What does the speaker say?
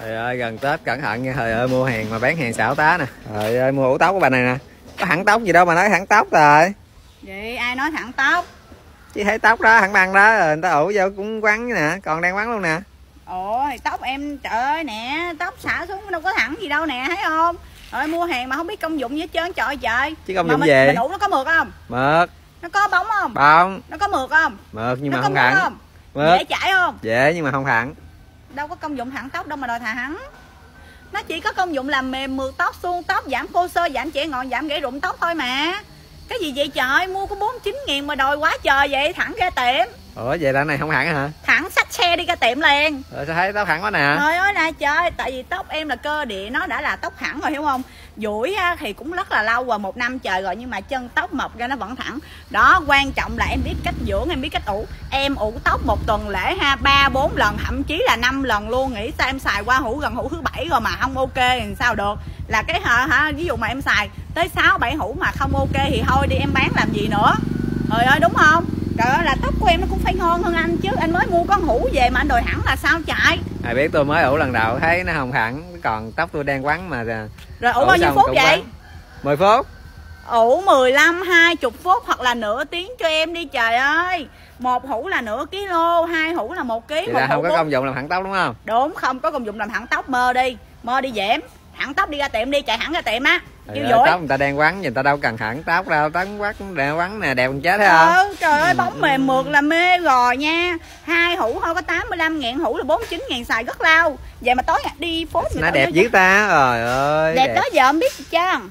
Trời ơi gần Tết cẩn thận nha. Trời ơi mua hàng mà bán hàng xảo tá nè. Trời ơi mua ủ tóc của bà này nè. Có hẳn tóc gì đâu mà nói hẳn tóc rồi. Vậy ai nói thẳng tóc? Chứ thấy tóc đó hẳn băng đó. Rồi người ta ủ vô cũng quắn nè Còn đang quắn luôn nè. Ôi tóc em trời ơi nè tóc xả xuống đâu có thẳng gì đâu nè thấy không? Rồi mua hàng mà không biết công dụng gì hết trơn trời ơi trời Chứ công mà dụng mình, gì? mình ủ nó có mượt không? Mượt. Nó có bóng không? Bông nó có mượt không? Mượt nhưng nó mà không thẳng không? Mượt. Dễ chảy không? Dễ nhưng mà không thẳng đâu có công dụng thẳng tóc đâu mà đòi thà hắn. Nó chỉ có công dụng làm mềm mượt tóc suông tóc giảm khô sơ giảm trẻ ngọn giảm gãy rụng tóc thôi mà. Cái gì vậy trời? Mua có 49 nghìn mà đòi quá trời vậy thẳng ra tiệm. Ủa vậy là này không thẳng hả? Thẳng xách xe đi ra tiệm liền. Rồi sao thấy tóc thẳng quá nè? Trời ơi nè trời tại vì tóc em là cơ địa nó đã là tóc thẳng rồi hiểu không duỗi thì cũng rất là lâu rồi một năm trời rồi nhưng mà chân tóc mọc ra nó vẫn thẳng. Đó quan trọng là em biết cách dưỡng em biết cách ủ. Em ủ tóc một tuần lễ ha ba bốn lần thậm chí là năm lần luôn. Nghĩ sao em xài qua hũ gần hũ thứ bảy rồi mà không ok thì sao được? Là cái hả, hả ví dụ mà em xài tới sáu bảy hũ mà không ok thì thôi đi em bán làm gì nữa? Trời ơi đúng không? Trời ơi là tóc của em nó cũng phải ngon hơn anh chứ. Anh mới mua con hũ về mà anh đòi hẳn là sao chạy? Ai biết tôi mới ủ lần đầu thấy nó không thẳng Còn tóc tôi đang quắn mà. Rồi ủ Ủ bao nhiêu phút vậy? quắn. 10 phút. Ủ 15 20 phút hoặc là nửa tiếng cho em đi trời ơi. Một hũ là nửa ký lô hai hũ là một ký Vậy một là không có công dụng làm thẳng tóc đúng không? Đúng không có công dụng làm thẳng tóc mơ đi. Mơ đi dẻm thẳng tóc đi ra tiệm đi chạy thẳng ra tiệm á. Kêu ơi, tóc người ta đang quắn người ta đâu cần thẳng tóc đâu tóc quắn đẹp quắn nè đẹp chết thấy không? Ừ, trời ơi bóng mềm mượt là mê rồi nha. Hai hũ thôi có 85 ngàn hũ là 49 ngàn xài rất lao. Vậy mà tối đi phố nó đẹp dữ ta trời ơi đẹp đó giờ không biết gì chăng